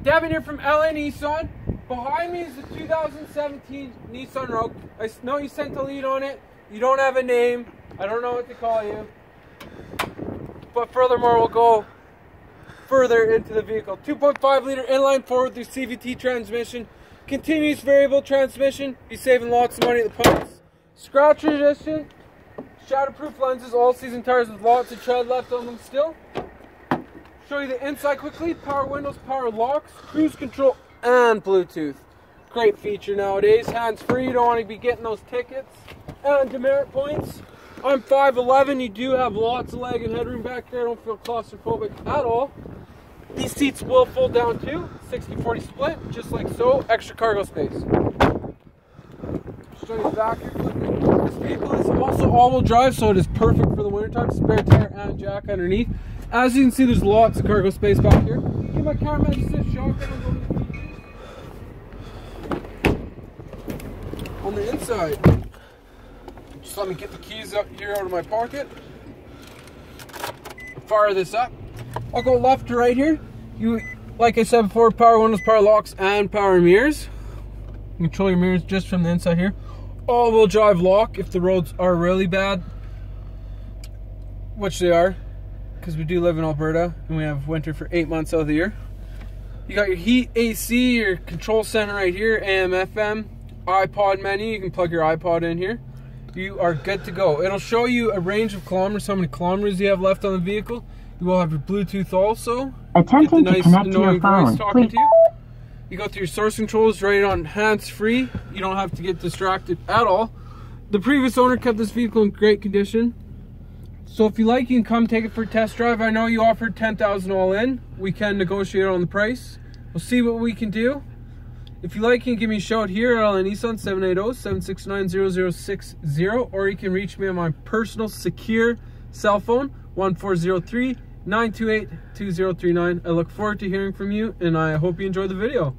Devin here from LA Nissan. Behind me is the 2017 Nissan Rogue. I know you sent the lead on it. You don't have a name. I don't know what to call you. But furthermore, we'll go further into the vehicle. 2.5 liter inline four with your CVT transmission. Continuous variable transmission. You're saving lots of money at the pumps. Scratch resistant. Shatterproof lenses. All season tires with lots of tread left on them still show you the inside quickly. Power windows, power locks, cruise control, and Bluetooth. Great feature nowadays. Hands-free, you don't want to be getting those tickets and demerit points. I'm 5'11", you do have lots of leg and headroom back there. I don't feel claustrophobic at all. These seats will fold down too, 60-40 split, just like so. Extra cargo space. Show you the back. This vehicle is also all-wheel drive, so it is perfect for the wintertime. Spare tire and jack underneath. As you can see, there's lots of cargo space back here. Give my just a on the inside. Just let me get the keys up here out of my pocket. Fire this up. I'll go left to right here. You, like I said before, power windows, power locks, and power mirrors. Control your mirrors just from the inside here. All-wheel drive lock if the roads are really bad, which they are because we do live in Alberta and we have winter for eight months out of the year. You got your heat AC, your control center right here, AM, FM, iPod menu. You can plug your iPod in here. You are good to go. It'll show you a range of kilometers, how many kilometers you have left on the vehicle. You will have your Bluetooth also. Attempting nice, to connect to your phone. Please. You. you go through your source controls right on hands-free. You don't have to get distracted at all. The previous owner kept this vehicle in great condition. So if you like, you can come take it for a test drive. I know you offered 10000 all in. We can negotiate on the price. We'll see what we can do. If you like, you can give me a shout here at LA Nissan 780-769-0060 or you can reach me on my personal secure cell phone 1403 928 2039. I look forward to hearing from you and I hope you enjoy the video.